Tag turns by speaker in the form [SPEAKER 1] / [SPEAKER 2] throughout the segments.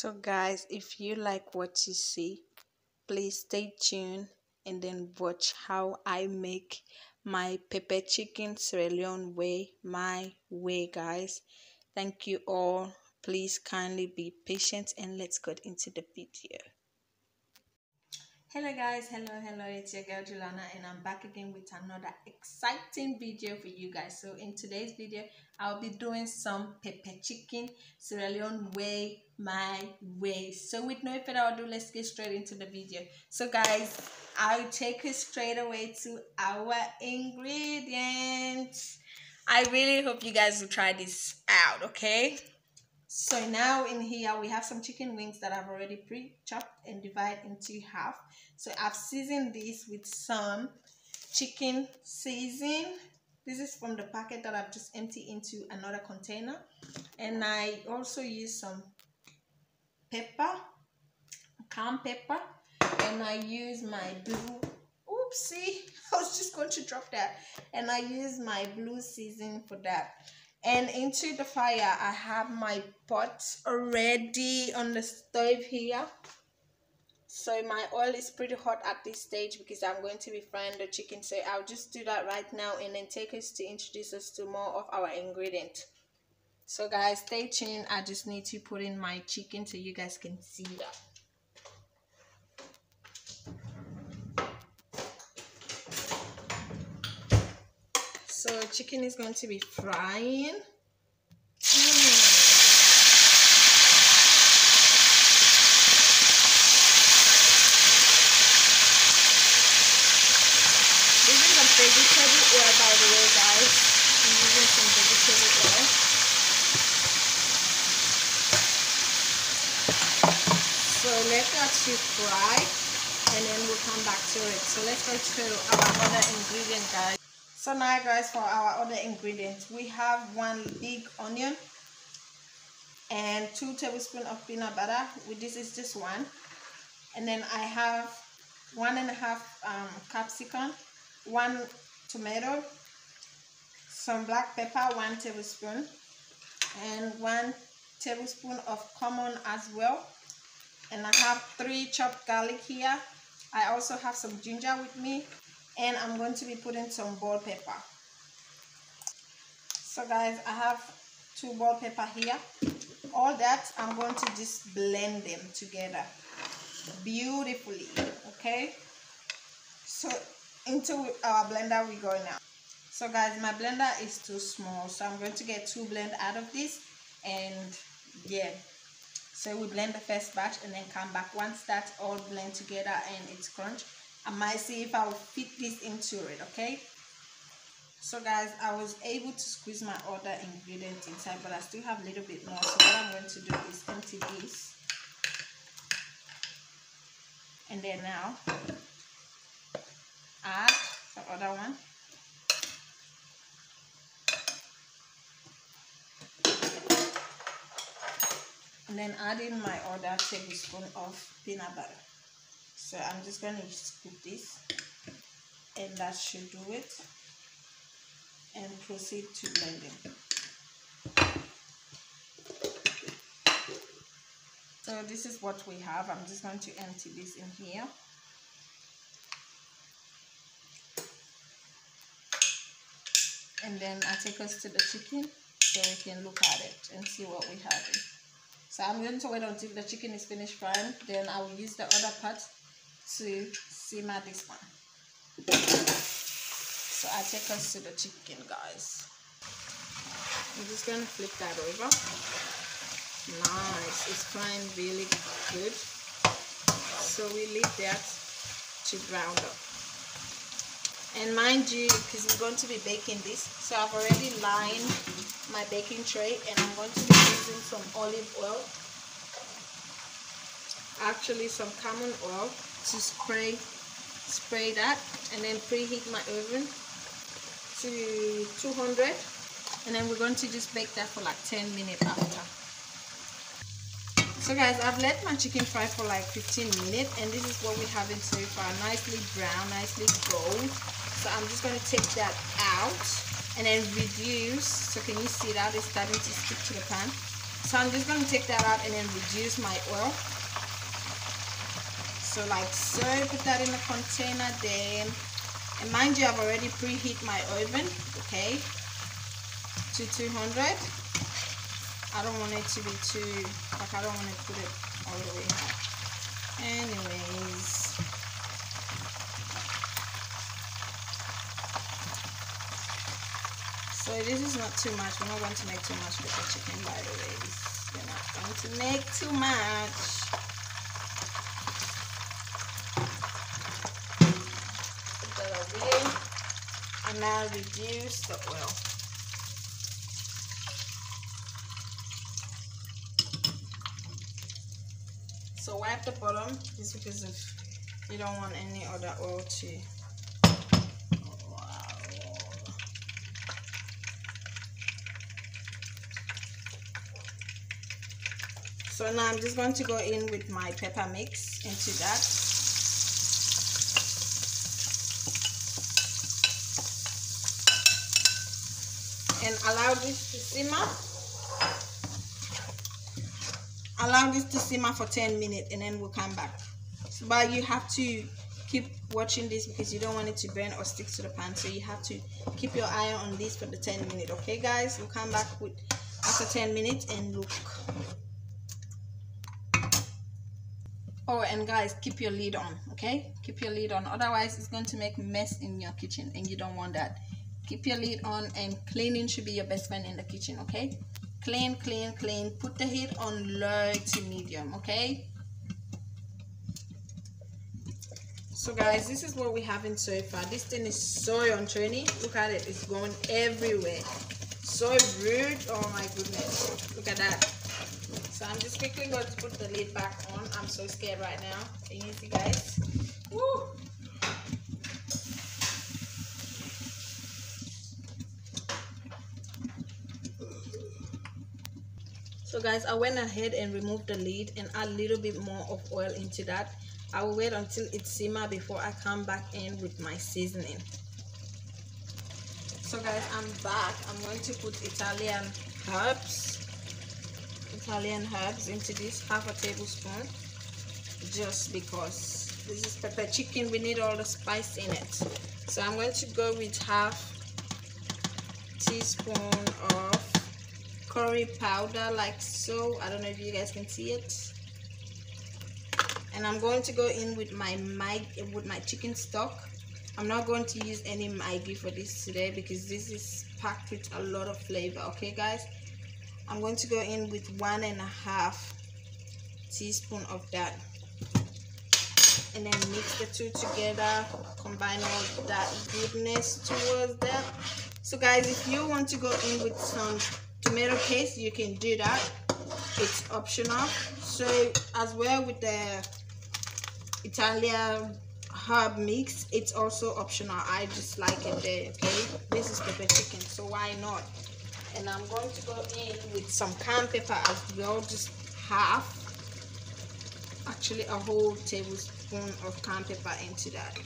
[SPEAKER 1] So guys, if you like what you see, please stay tuned and then watch how I make my pepper chicken Sierra Leone way my way guys. Thank you all. Please kindly be patient and let's get into the video hello guys. Hello hello. It's your girl Julianna and I'm back again with another exciting video for you guys. So in today's video I'll be doing some pepper chicken Sierra Leone way my way. So with no further ado let's get straight into the video. So guys I'll take you straight away to our ingredients. I really hope you guys will try this out okay so now in here we have some chicken wings that I've already pre-chopped and divide into half. So I've seasoned this with some chicken season. This is from the packet that I've just emptied into another container. And I also use some pepper, cayenne pepper, and I use my blue oopsie i was just going to drop that and i use my blue season for that and into the fire i have my pot already on the stove here. So my oil is pretty hot at this stage because i'm going to be frying the chicken. So i'll just do that right now and then take us to introduce us to more of our ingredient. So guys stay tuned. I just need to put in my chicken so you guys can see that So chicken is going to be frying. Mm. Vegetable oil by the way guys. I'm using some vegetable oil. So let that to fry and then we'll come back to it. So let's go to our other ingredient guys. So now guys for our other ingredients, we have one big onion and two tablespoons of peanut butter. This is just one. And then I have one and a half um, capsicum, one tomato, some black pepper, one tablespoon, and one tablespoon of common as well. And I have three chopped garlic here. I also have some ginger with me and I'm going to be putting some ball pepper so guys I have two ball pepper here. All that I'm going to just blend them together beautifully okay? So into our blender we go now. So guys my blender is too small so I'm going to get two blend out of this and yeah. So we blend the first batch and then come back once that's all blend together and it's crunch I might see if I'll fit this into it okay? So guys I was able to squeeze my other ingredients inside but I still have a little bit more. So what I'm going to do is empty this. And then now add the other one. And then add in my other tablespoon of peanut butter so I'm just going to scoop this and that should do it. And proceed to blending. So this is what we have. I'm just going to empty this in here. And then I take us to the chicken so we can look at it and see what we have. So I'm going to wait until the chicken is finished frying then I will use the other part to simmer this one. So I take us to the chicken guys. I'm just to flip that over. Nice. It's frying really good. So we leave that to brown up. And mind you because we're going to be baking this so I've already lined my baking tray and I'm going to be using some olive oil. Actually some common oil to spray spray that and then preheat my oven to 200 and then we're going to just bake that for like 10 minutes after. So guys I've let my chicken fry for like 15 minutes and this is what we have in so far. Nicely brown nicely gold so I'm just going to take that out and then reduce. So can you see that? It's starting to stick to the pan. So I'm just going to take that out and then reduce my oil so like so put that in a container then and mind you I've already preheat my oven okay to 200 I don't want it to be too like I don't want to put it all the way hot anyways So this is not too much. We're not going to make too much with the chicken, by the way. We're not going to make too much. Put that away. And now reduce the oil. So wipe the bottom just because if you don't want any other oil to so now I'm just going to go in with my pepper mix into that and allow this to simmer. Allow this to simmer for 10 minutes and then we'll come back. So, but you have to keep watching this because you don't want it to burn or stick to the pan. So you have to keep your eye on this for the 10 minutes okay guys? We'll come back with after 10 minutes and look. Oh and guys keep your lid on okay? Keep your lid on. Otherwise it's going to make mess in your kitchen and you don't want that keep your lid on and cleaning should be your best friend in the kitchen okay? Clean clean clean. Put the heat on low to medium okay? So guys this is what we have in so far. This thing is so untrainy look at it it's going everywhere. So rude. Oh my goodness. Look at that. So I'm just quickly going to put the lid back on. I'm so scared right now. You guys? Woo! So guys, I went ahead and removed the lid and add a little bit more of oil into that. I will wait until it simmer before I come back in with my seasoning. So guys, I'm back. I'm going to put Italian herbs Italian herbs into this half a tablespoon just because this is pepper chicken we need all the spice in it so I'm going to go with half teaspoon of curry powder like so. I don't know if you guys can see it. And I'm going to go in with my mag with my chicken stock. I'm not going to use any Maggi for this today because this is packed with a lot of flavor okay guys? I'm going to go in with one and a half teaspoon of that. And then mix the two together combine all that goodness towards that. So guys if you want to go in with some tomato paste you can do that. It's optional. So as well with the Italian herb mix it's also optional. I just like it there okay? This is pepper chicken so why not? And I'm going to go in with some cayenne pepper as well just half. Actually a whole tablespoon of cayenne pepper into that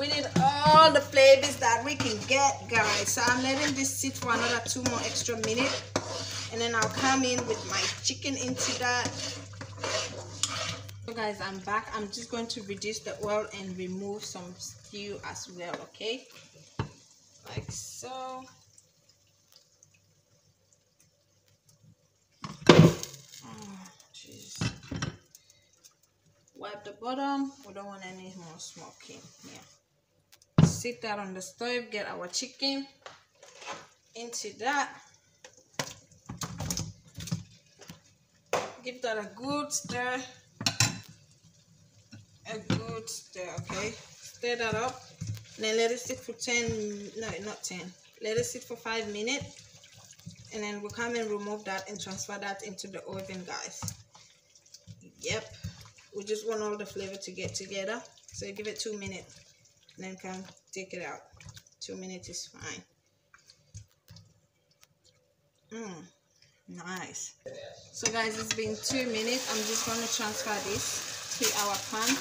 [SPEAKER 1] we need all the flavors that we can get guys. So I'm letting this sit for another two more extra minutes and then I'll come in with my chicken into that. So guys I'm back. I'm just going to reduce the oil and remove some stew as well okay? Like so. Oh, Wipe the bottom. We don't want any more smoking. Here sit that on the stove get our chicken into that. Give that a good stir. A good stir okay? Stir that up. Then let it sit for 10 no not 10 let it sit for five minutes. And then we'll come and remove that and transfer that into the oven guys. Yep. We just want all the flavor to get together. So give it two minutes. and then come take it out. Two minutes is fine. Mm, nice. So guys it's been two minutes. I'm just going to transfer this to our pan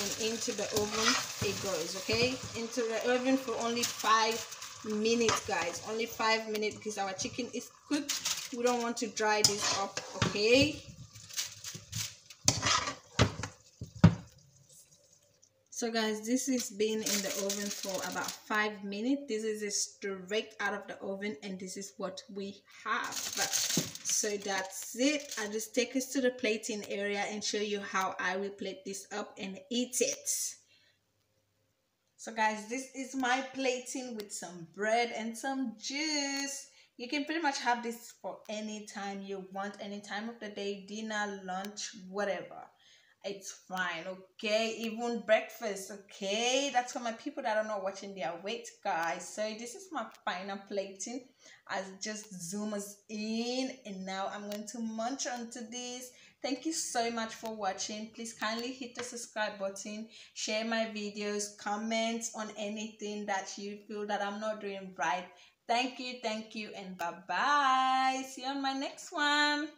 [SPEAKER 1] and into the oven it goes okay? Into the oven for only five minutes guys. Only five minutes because our chicken is cooked. We don't want to dry this up okay so guys this is been in the oven for about five minutes. This is straight out of the oven and this is what we have. So that's it. I'll just take us to the plating area and show you how i will plate this up and eat it. So guys this is my plating with some bread and some juice. You can pretty much have this for any time you want any time of the day dinner lunch whatever it's fine okay even breakfast okay? That's for my people that are not watching their weight guys. So this is my final plating. As just zoom us in and now i'm going to munch onto this. Thank you so much for watching. Please kindly hit the subscribe button share my videos comment on anything that you feel that i'm not doing right. Thank you thank you and bye bye see you on my next one